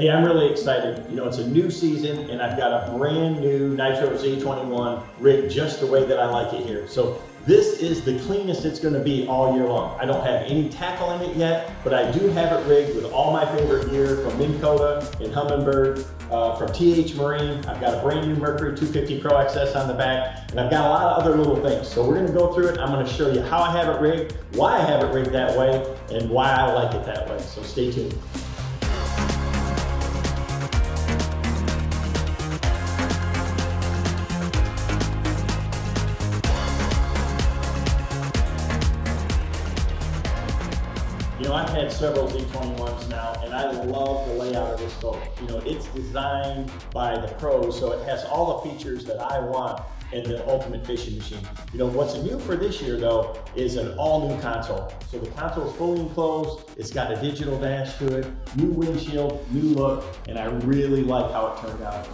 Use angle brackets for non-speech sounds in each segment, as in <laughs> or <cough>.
Hey, I'm really excited. You know, it's a new season and I've got a brand new Nitro Z21 rig just the way that I like it here. So this is the cleanest it's gonna be all year long. I don't have any tackle in it yet, but I do have it rigged with all my favorite gear from Minn Kota and Humminbird, uh, from TH Marine. I've got a brand new Mercury 250 Pro XS on the back, and I've got a lot of other little things. So we're gonna go through it. I'm gonna show you how I have it rigged, why I have it rigged that way, and why I like it that way. So stay tuned. Several Z21s now, and I love the layout of this boat. You know, it's designed by the pros, so it has all the features that I want in the ultimate fishing machine. You know, what's new for this year though is an all new console. So the console is fully enclosed, it's got a digital dash to it, new windshield, new look, and I really like how it turned out.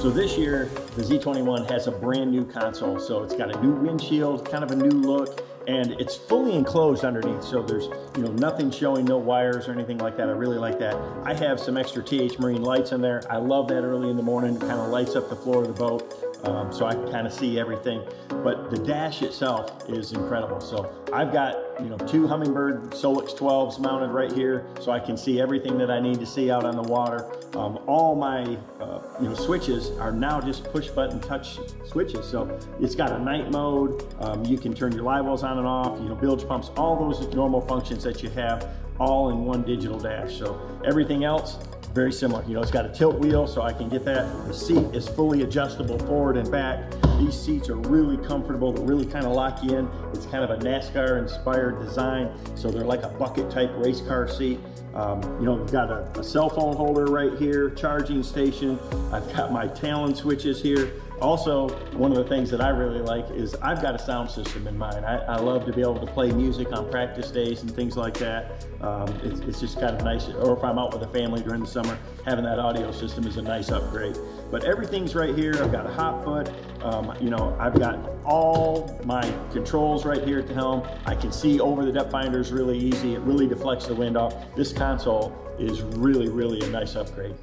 So this year, the Z21 has a brand new console. So it's got a new windshield, kind of a new look, and it's fully enclosed underneath so there's you know nothing showing no wires or anything like that i really like that i have some extra th marine lights in there i love that early in the morning it kind of lights up the floor of the boat um, so I can kind of see everything. But the dash itself is incredible. So I've got you know two Humminbird Solix 12s mounted right here, so I can see everything that I need to see out on the water. Um, all my uh, you know switches are now just push button touch switches. So it's got a night mode. Um, you can turn your live wells on and off. You know bilge pumps, all those normal functions that you have all in one digital dash. So everything else very similar. You know, it's got a tilt wheel so I can get that. The seat is fully adjustable forward and back. These seats are really comfortable. They really kind of lock you in. It's kind of a NASCAR inspired design. So they're like a bucket type race car seat. Um, you know, we've got a, a cell phone holder right here, charging station. I've got my Talon switches here. Also, one of the things that I really like is I've got a sound system in mine. I, I love to be able to play music on practice days and things like that. Um, it's, it's, just kind of nice, or if I'm out with a family during the summer, having that audio system is a nice upgrade. But everything's right here. I've got a hot foot. Um, you know, I've got all my controls right here at the helm. I can see over the depth finders really easy. It really deflects the wind off. This console is really, really a nice upgrade.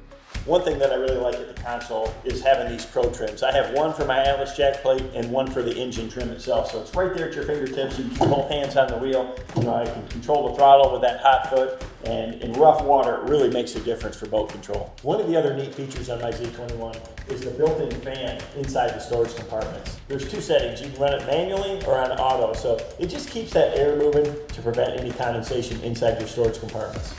One thing that I really like at the console is having these pro trims. I have one for my Atlas jack plate and one for the engine trim itself. So it's right there at your fingertips. You can both hands on the wheel. You know, I can control the throttle with that hot foot. And in rough water, it really makes a difference for boat control. One of the other neat features on my Z21 is the built-in fan inside the storage compartments. There's two settings. You can run it manually or on auto. So it just keeps that air moving to prevent any condensation inside your storage compartments.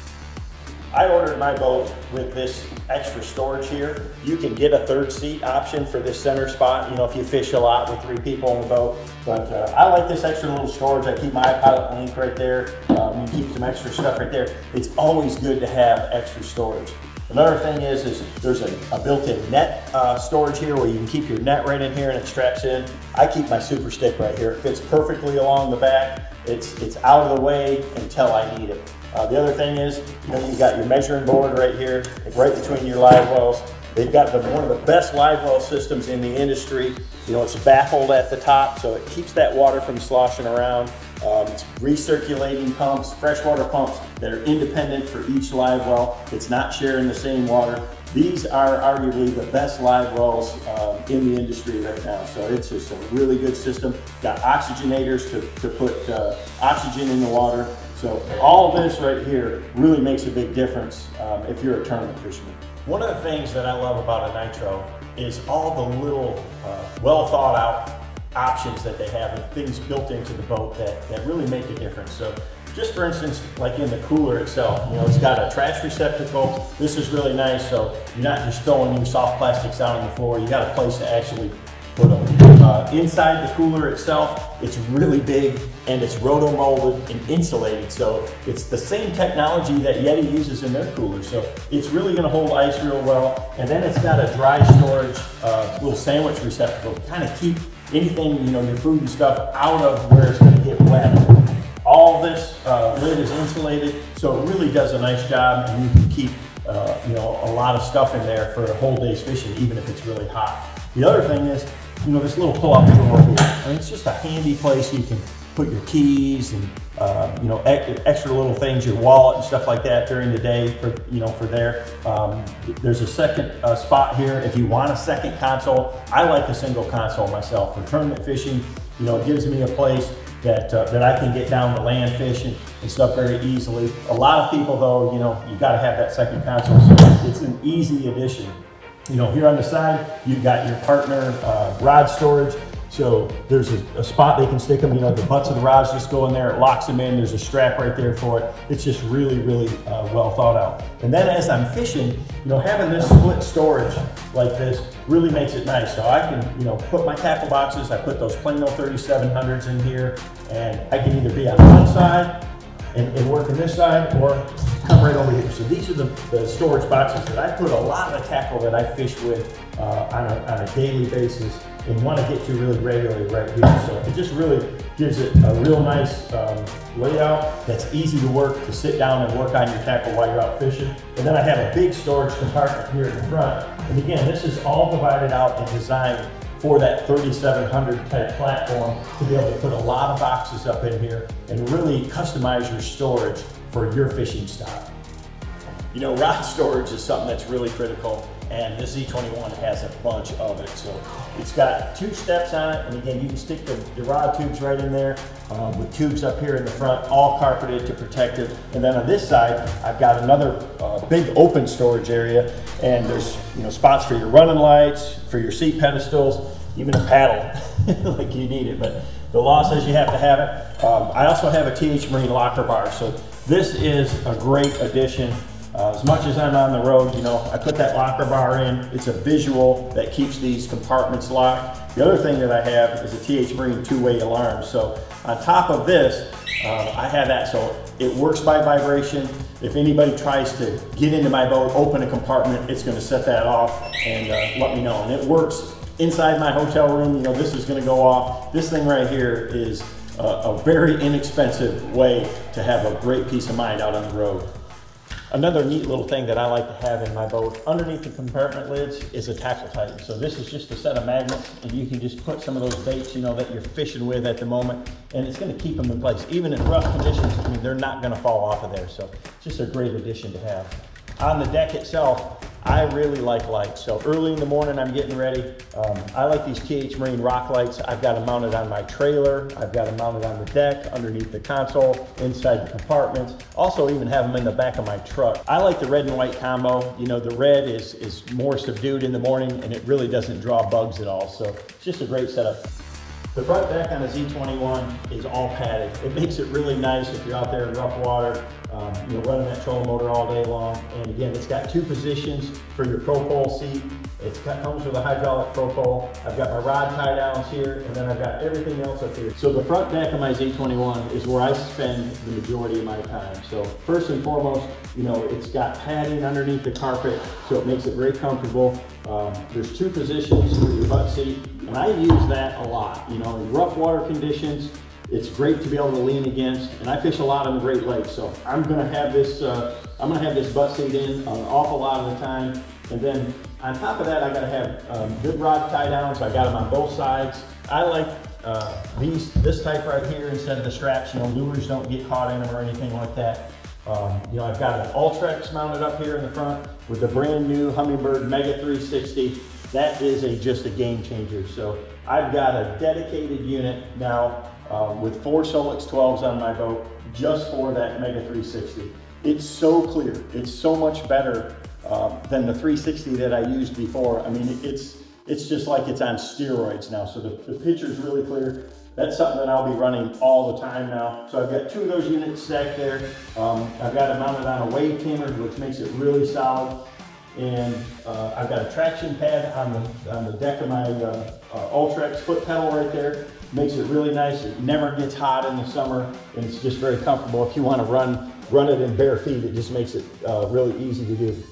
I ordered my boat with this extra storage here. You can get a third seat option for this center spot, you know, if you fish a lot with three people on the boat. But uh, I like this extra little storage. I keep my iPilot link right there. Um, keep some extra stuff right there. It's always good to have extra storage. Another thing is, is there's a, a built-in net uh, storage here where you can keep your net right in here and it straps in. I keep my super stick right here. It fits perfectly along the back. It's, it's out of the way until I need it. Uh, the other thing is, you know, you've got your measuring board right here, right between your live wells. They've got the, one of the best live well systems in the industry. You know, it's baffled at the top, so it keeps that water from sloshing around. Um, it's recirculating pumps, freshwater pumps that are independent for each live well. It's not sharing the same water. These are arguably the best live wells uh, in the industry right now. So it's just a really good system. Got oxygenators to, to put uh, oxygen in the water. So all this right here really makes a big difference um, if you're a tournament fisherman. One of the things that I love about a Nitro is all the little uh, well thought out options that they have and things built into the boat that, that really make a difference. So just for instance, like in the cooler itself, you know, it's got a trash receptacle. This is really nice, so you're not just throwing your soft plastics out on the floor. You got a place to actually put them. Uh, inside the cooler itself, it's really big and it's roto-molded and insulated. So it's the same technology that Yeti uses in their cooler. So it's really gonna hold ice real well. And then it's got a dry storage uh, little sandwich receptacle to kind of keep anything, you know, your food and stuff out of where it's gonna get wet. All this uh, lid is insulated, so it really does a nice job and you can keep uh, you know, a lot of stuff in there for a whole day's fishing, even if it's really hot. The other thing is, you know, this little pull-out drawer here. I mean, it's just a handy place you can put your keys and uh, you know extra little things, your wallet and stuff like that during the day for you know for there. Um, there's a second uh, spot here if you want a second console. I like a single console myself for tournament fishing. You know, it gives me a place that, uh, that I can get down to land fishing and stuff very easily. A lot of people though, you know, you gotta have that second console, so it's an easy addition. You know, here on the side, you've got your partner uh, rod storage. So there's a, a, spot they can stick them, you know, the butts of the rods just go in there, it locks them in, there's a strap right there for it. It's just really, really uh, well thought out. And then as I'm fishing, you know, having this split storage like this really makes it nice. So I can, you know, put my tackle boxes, I put those Plano 3700s in here, and I can either be on one side and, and work on this side or come right over here. So these are the, the storage boxes that I put a lot of the tackle that I fish with uh, on, a, on a daily basis and want to get to really regularly right here. So it just really gives it a real nice um, layout that's easy to work, to sit down and work on your tackle while you're out fishing. And then I have a big storage compartment here in the front. And again, this is all divided out and designed for that 3700 type platform to be able to put a lot of boxes up in here and really customize your storage for your fishing style. You know, rod storage is something that's really critical and this Z21 has a bunch of it. So it's got two steps on it, and again, you can stick the, the rod tubes right in there um, with tubes up here in the front, all carpeted to protect it. And then on this side, I've got another uh, big open storage area, and there's you know spots for your running lights, for your seat pedestals, even a paddle, <laughs> like you need it. But the law says you have to have it. Um, I also have a TH Marine locker bar, so this is a great addition uh, as much as I'm on the road, you know, I put that locker bar in. It's a visual that keeps these compartments locked. The other thing that I have is a TH Marine two-way alarm. So on top of this, uh, I have that. So it works by vibration. If anybody tries to get into my boat, open a compartment, it's gonna set that off and uh, let me know. And it works inside my hotel room. You know, this is gonna go off. This thing right here is a, a very inexpensive way to have a great peace of mind out on the road. Another neat little thing that I like to have in my boat, underneath the compartment lids is a tackle tighten. So this is just a set of magnets and you can just put some of those baits, you know, that you're fishing with at the moment and it's gonna keep them in place. Even in rough conditions, I mean, they're not gonna fall off of there. So it's just a great addition to have. On the deck itself, I really like lights. So early in the morning, I'm getting ready. Um, I like these TH Marine rock lights. I've got them mounted on my trailer. I've got them mounted on the deck, underneath the console, inside the compartments. Also even have them in the back of my truck. I like the red and white combo. You know, the red is, is more subdued in the morning and it really doesn't draw bugs at all. So it's just a great setup. The front deck on a Z21 is all padded. It makes it really nice if you're out there in rough water um, you know, running that trolling motor all day long. And again, it's got two positions for your propole seat. It comes with a hydraulic propole. I've got my rod tie downs here, and then I've got everything else up here. So the front deck of my Z21 is where I spend the majority of my time. So first and foremost, you know, it's got padding underneath the carpet, so it makes it very comfortable. Um, there's two positions for your butt seat, and I use that a lot. You know, in rough water conditions, it's great to be able to lean against, and I fish a lot on the Great Lakes, so I'm gonna have this, uh, I'm gonna have this butt seat in an awful lot of the time. And then on top of that, I gotta have um, good rod tie downs. I got them on both sides. I like uh, these, this type right here instead of the straps. You know, lures don't get caught in them or anything like that. Um, you know, I've got an Ultrex mounted up here in the front with the brand new Humminbird Mega 360. That is a just a game changer. So I've got a dedicated unit now um, with four Solix 12s on my boat just for that Mega 360. It's so clear. It's so much better uh, than the 360 that I used before. I mean, it's it's just like it's on steroids now. So the, the picture's really clear. That's something that I'll be running all the time now. So I've got two of those units stacked there. Um, I've got it mounted on a wave tamer, which makes it really solid. And uh, I've got a traction pad on the, on the deck of my uh, uh, Ultrex foot pedal right there makes it really nice. It never gets hot in the summer, and it's just very comfortable. If you want to run run it in bare feet, it just makes it uh, really easy to do.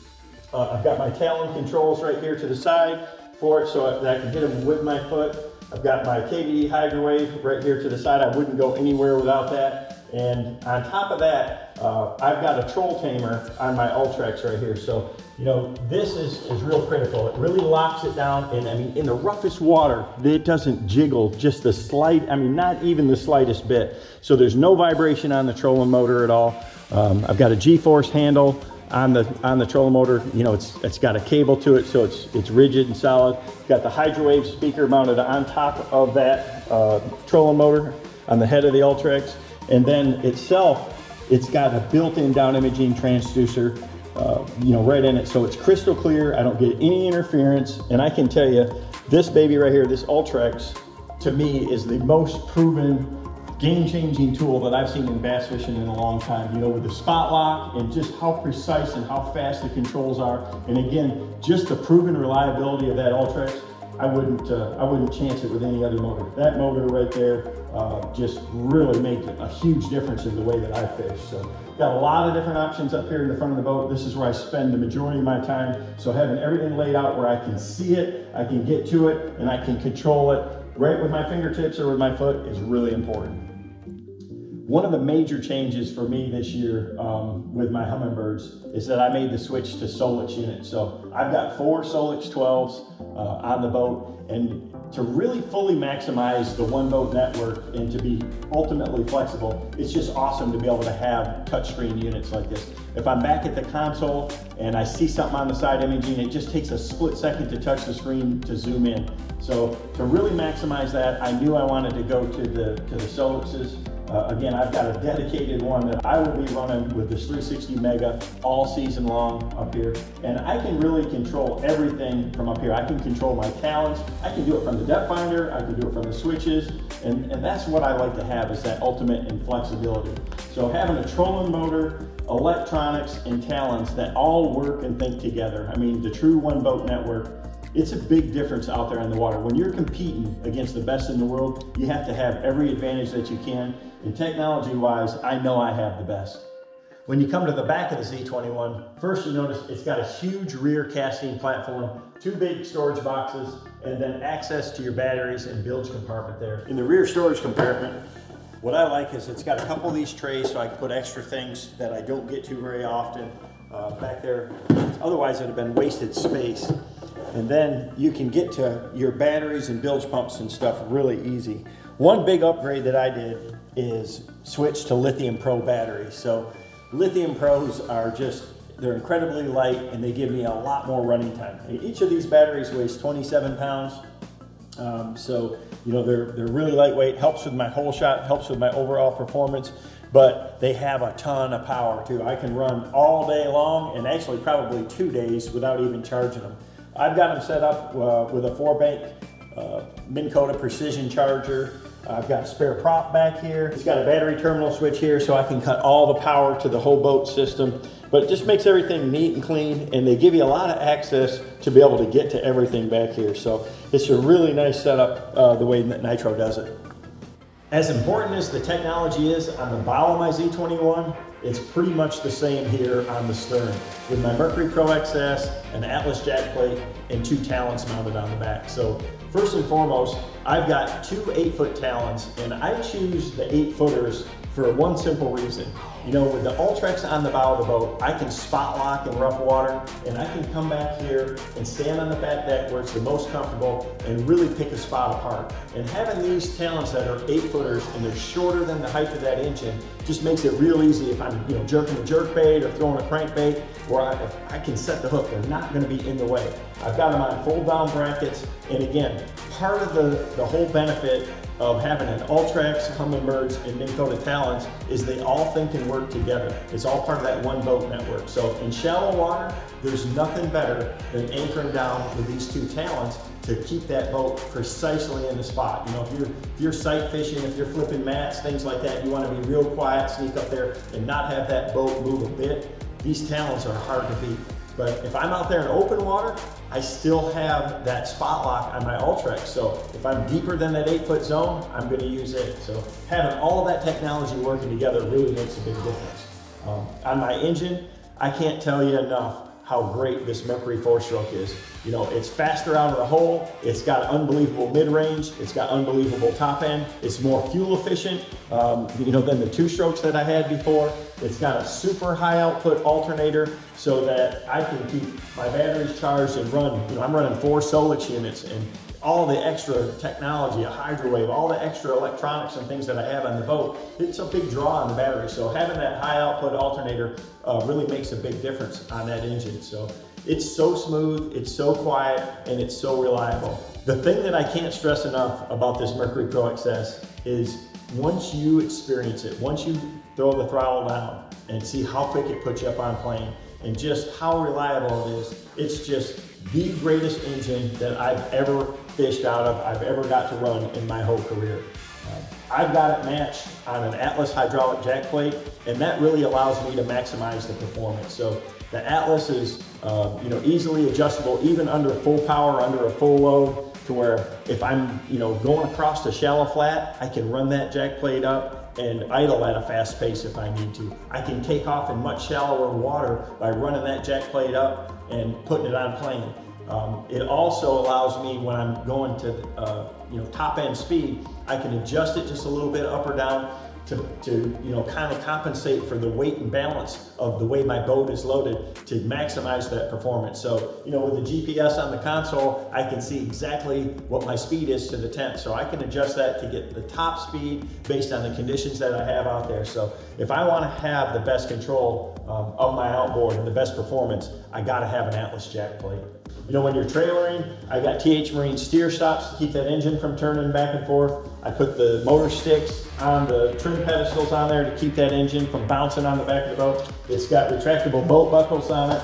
Uh, I've got my Talon controls right here to the side for it so that I can hit them with my foot. I've got my KVD Hydro Wave right here to the side. I wouldn't go anywhere without that. And on top of that, uh, I've got a troll tamer on my Ultrex right here. So, you know, this is, is real critical. It really locks it down. And I mean, in the roughest water, it doesn't jiggle just the slight, I mean, not even the slightest bit. So there's no vibration on the trolling motor at all. Um, I've got a G-force handle on the on the trolling motor. You know, it's it's got a cable to it, so it's it's rigid and solid. Got the HydroWave speaker mounted on top of that uh, trolling motor on the head of the Ultrex, and then itself, it's got a built-in down imaging transducer. Uh, you know, right in it, so it's crystal clear. I don't get any interference, and I can tell you, this baby right here, this Ultrex, to me is the most proven game-changing tool that I've seen in bass fishing in a long time. You know, with the spot lock and just how precise and how fast the controls are. And again, just the proven reliability of that Ultrex, I wouldn't, uh, I wouldn't chance it with any other motor. That motor right there uh, just really made a huge difference in the way that I fish. So got a lot of different options up here in the front of the boat. This is where I spend the majority of my time. So having everything laid out where I can see it, I can get to it, and I can control it right with my fingertips or with my foot is really important. One of the major changes for me this year um, with my Humminbirds is that I made the switch to Solix units. So I've got four Solix 12s uh, on the boat and to really fully maximize the one boat network and to be ultimately flexible, it's just awesome to be able to have touchscreen units like this. If I'm back at the console and I see something on the side imaging, it just takes a split second to touch the screen to zoom in. So to really maximize that, I knew I wanted to go to the, to the Solixes. Uh, again, I've got a dedicated one that I will be running with this 360 Mega all season long up here. And I can really control everything from up here. I can control my talons. I can do it from the depth finder. I can do it from the switches. And, and that's what I like to have is that ultimate in flexibility. So having a trolling motor, electronics, and talons that all work and think together. I mean, the true one boat network it's a big difference out there in the water. When you're competing against the best in the world, you have to have every advantage that you can. And technology wise, I know I have the best. When you come to the back of the Z21, first you notice it's got a huge rear casting platform, two big storage boxes, and then access to your batteries and bilge compartment there. In the rear storage compartment, what I like is it's got a couple of these trays so I can put extra things that I don't get to very often uh, back there. Otherwise, it would have been wasted space. And then you can get to your batteries and bilge pumps and stuff really easy. One big upgrade that I did is switch to Lithium Pro batteries. So Lithium Pros are just, they're incredibly light and they give me a lot more running time. Each of these batteries weighs 27 pounds. Um, so, you know, they're, they're really lightweight, helps with my hole shot, helps with my overall performance, but they have a ton of power too. I can run all day long and actually probably two days without even charging them. I've got them set up uh, with a four bank uh, Minn Kota precision charger. I've got a spare prop back here. It's got a battery terminal switch here so I can cut all the power to the whole boat system. But it just makes everything neat and clean and they give you a lot of access to be able to get to everything back here. So it's a really nice setup uh, the way that Nitro does it. As important as the technology is on the bow of my Z21, it's pretty much the same here on the stern with my Mercury Pro XS, an Atlas jack plate, and two talons mounted on the back. So first and foremost, I've got two eight foot talons and I choose the eight footers for one simple reason. You know, with the Ultrex on the bow of the boat, I can spot lock in rough water and I can come back here and stand on the back deck where it's the most comfortable and really pick a spot apart. And having these talons that are eight footers and they're shorter than the height of that engine just makes it real easy if I'm, you know, jerking a jerk bait or throwing a crankbait where I, I can set the hook. They're not gonna be in the way. I've got them on fold down brackets. And again, part of the, the whole benefit of having an Ultrex, Humminbirds, and Minn Kota Talons is they all think and work together. It's all part of that one boat network. So in shallow water, there's nothing better than anchoring down with these two talons to keep that boat precisely in the spot. You know, if you're, if you're sight fishing, if you're flipping mats, things like that, you want to be real quiet, sneak up there and not have that boat move a bit. These talons are hard to beat. But if I'm out there in open water, I still have that spot lock on my Ultrex. So if I'm deeper than that eight foot zone, I'm gonna use it. So having all of that technology working together really makes a big difference. Um, on my engine, I can't tell you enough how great this Mercury four stroke is. You know, it's faster out of the hole, it's got unbelievable mid-range, it's got unbelievable top end, it's more fuel efficient, um, you know, than the two strokes that I had before. It's got a super high output alternator so that I can keep my batteries charged and run, you know, I'm running four Solix units and all the extra technology, a hydrowave, all the extra electronics and things that I have on the boat, it's a big draw on the battery. So having that high output alternator uh, really makes a big difference on that engine. So it's so smooth, it's so quiet, and it's so reliable. The thing that I can't stress enough about this Mercury Pro XS is once you experience it, once you throw the throttle down and see how quick it puts you up on plane and just how reliable it is, it's just the greatest engine that I've ever fished out of, I've ever got to run in my whole career. Uh, I've got it matched on an Atlas hydraulic jack plate, and that really allows me to maximize the performance. So the Atlas is uh, you know, easily adjustable, even under full power, under a full load, to where if I'm you know, going across the shallow flat, I can run that jack plate up and idle at a fast pace if I need to. I can take off in much shallower water by running that jack plate up and putting it on plane. Um, it also allows me when I'm going to uh, you know top end speed, I can adjust it just a little bit up or down to, to you know kind of compensate for the weight and balance of the way my boat is loaded to maximize that performance. So you know with the GPS on the console, I can see exactly what my speed is to the tent. So I can adjust that to get the top speed based on the conditions that I have out there. So if I want to have the best control um, of my outboard and the best performance, I got to have an Atlas jack plate. You know, when you're trailering, I got TH Marine steer stops to keep that engine from turning back and forth. I put the motor sticks on the trim pedestals on there to keep that engine from bouncing on the back of the boat. It's got retractable boat buckles on it.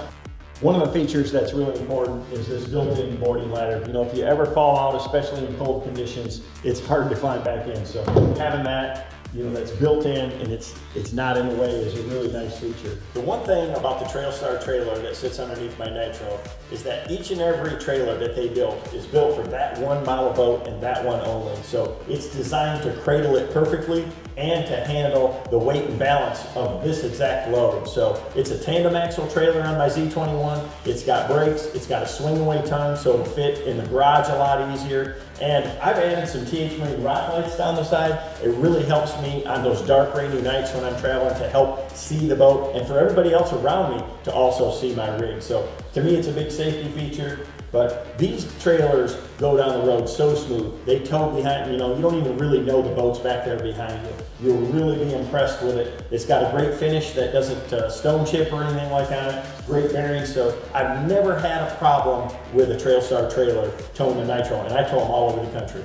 One of the features that's really important is this built-in boarding ladder. You know, if you ever fall out, especially in cold conditions, it's hard to climb back in. So having that you know, that's built in and it's it's not in the way is a really nice feature. The one thing about the Trailstar trailer that sits underneath my Nitro is that each and every trailer that they built is built for that one model boat and that one only. So it's designed to cradle it perfectly and to handle the weight and balance of this exact load. So it's a tandem axle trailer on my Z21. It's got brakes, it's got a swing away tongue so it'll fit in the garage a lot easier. And I've added some TH Marine rock lights down the side. It really helps me on those dark rainy nights when I'm traveling to help see the boat and for everybody else around me to also see my rig. So to me it's a big safety feature. But these trailers go down the road so smooth. They tow behind, you know, you don't even really know the boat's back there behind you. You'll really be impressed with it. It's got a great finish that doesn't uh, stone chip or anything like that. Great bearings. So I've never had a problem with a Trailstar trailer towing the Nitro, and I tow them all over the country.